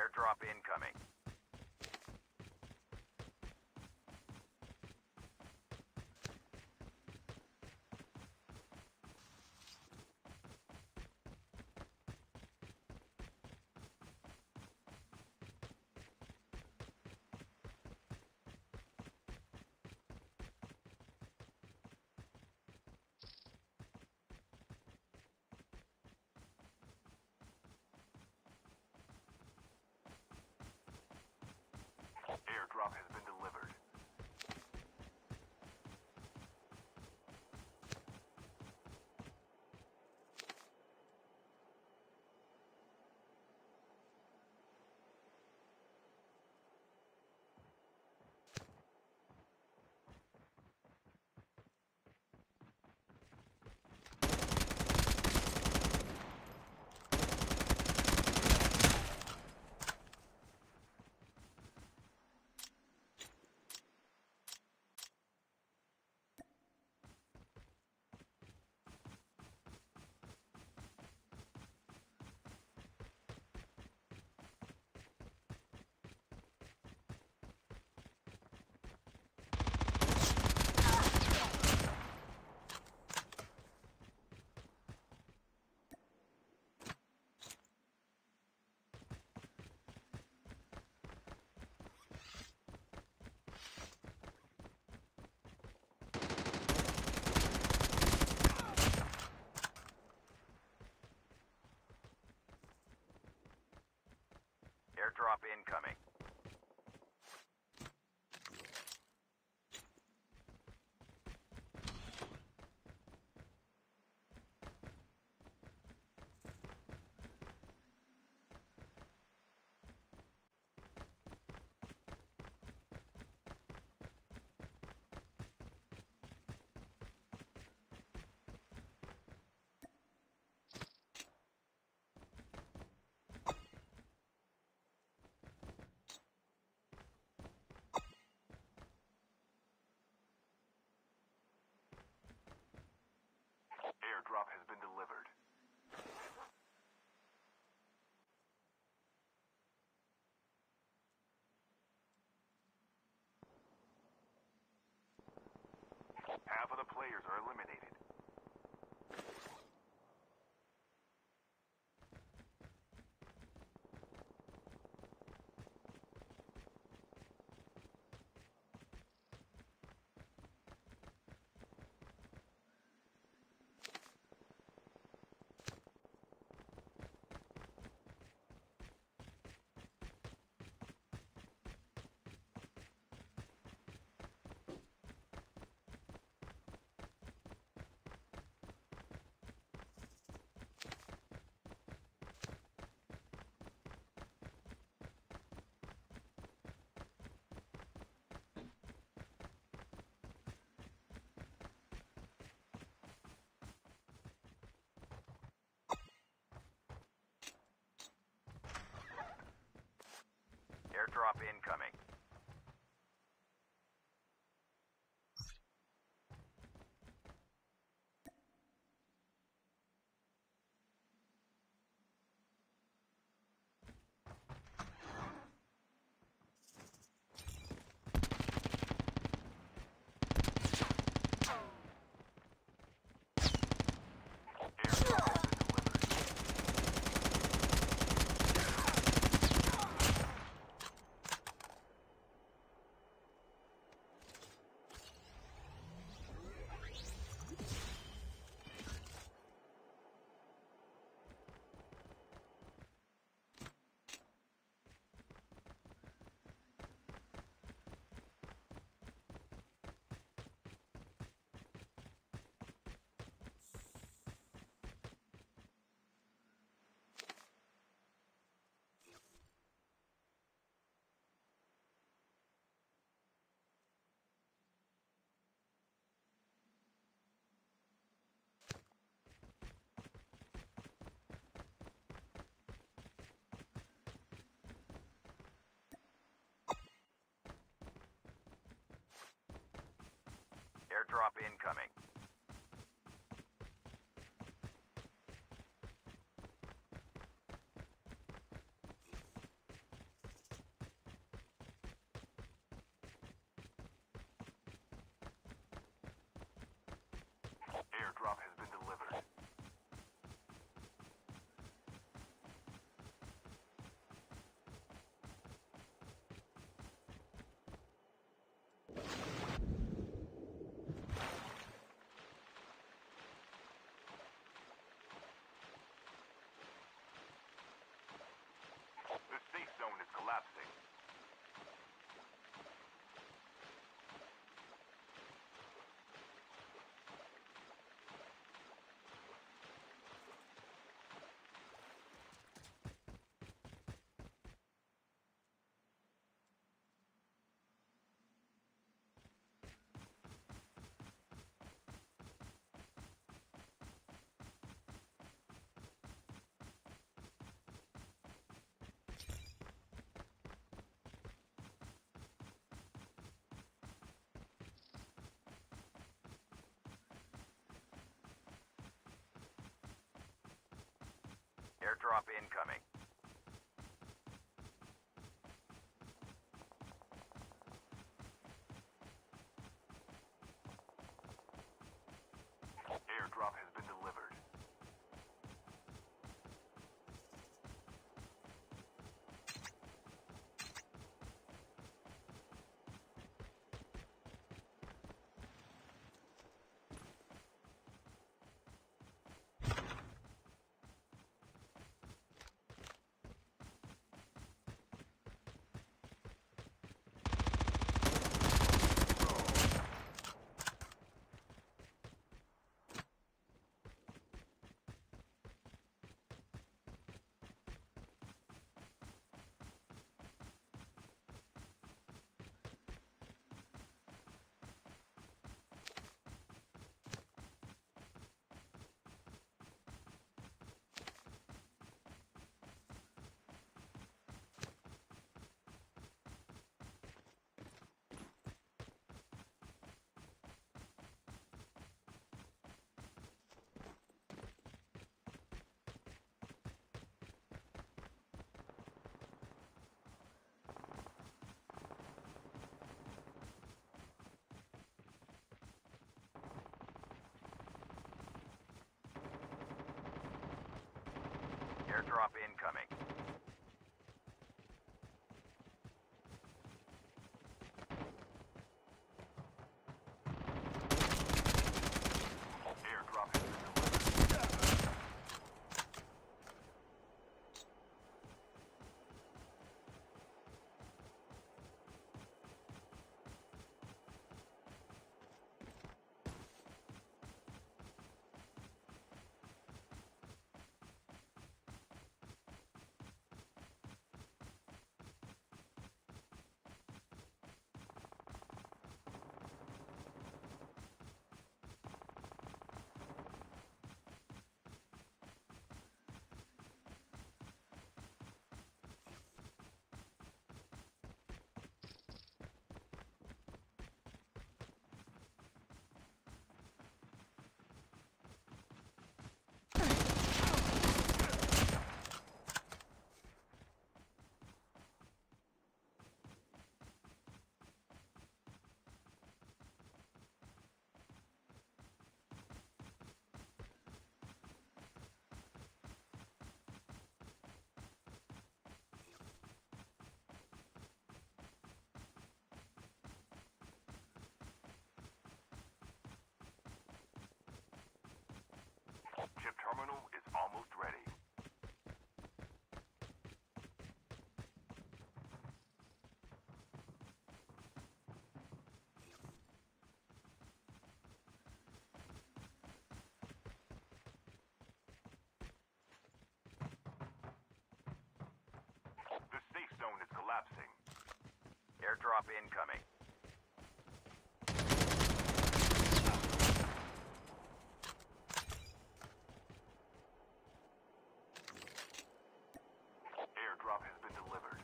Airdrop incoming. drop incoming. Are eliminated. Airdrop incoming. Airdrop incoming. Airdrop has been delivered. The safe zone is collapsing. Airdrop incoming. Airdrop has been delivered. Airdrop incoming. Airdrop has been delivered. Chip terminal is almost ready. The safe zone is collapsing. Airdrop incoming. Airdrop has been delivered.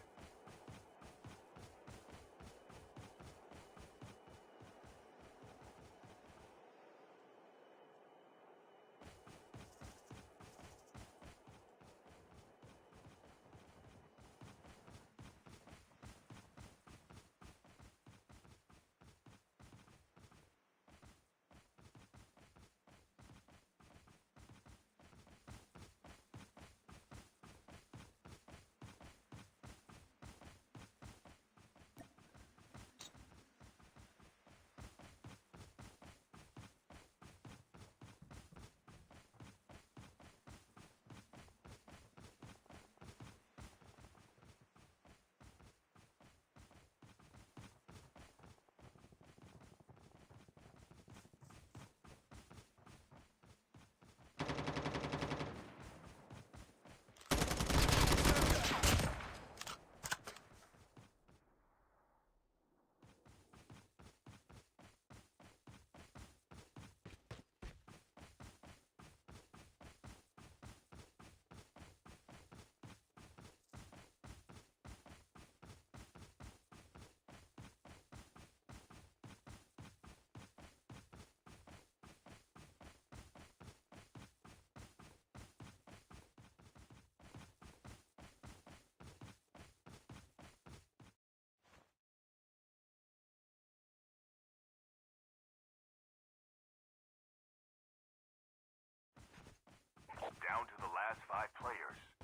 Down to the players.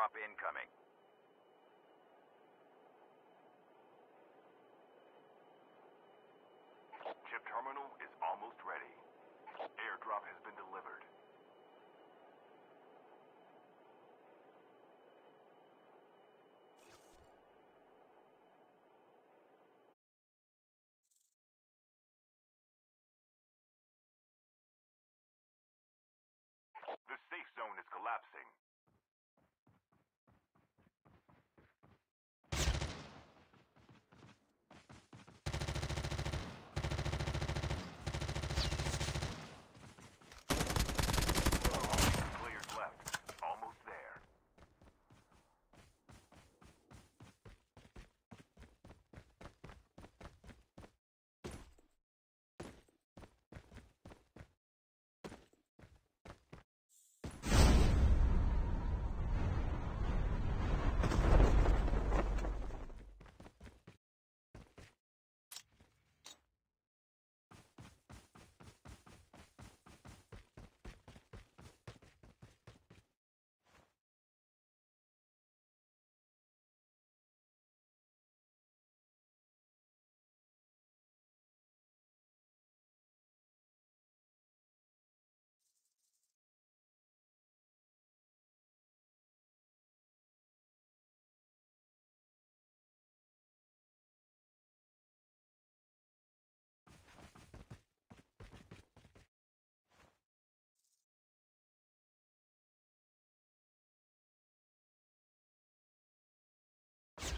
Airdrop incoming. Chip terminal is almost ready. Airdrop has been delivered. The safe zone is collapsing.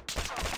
Oh.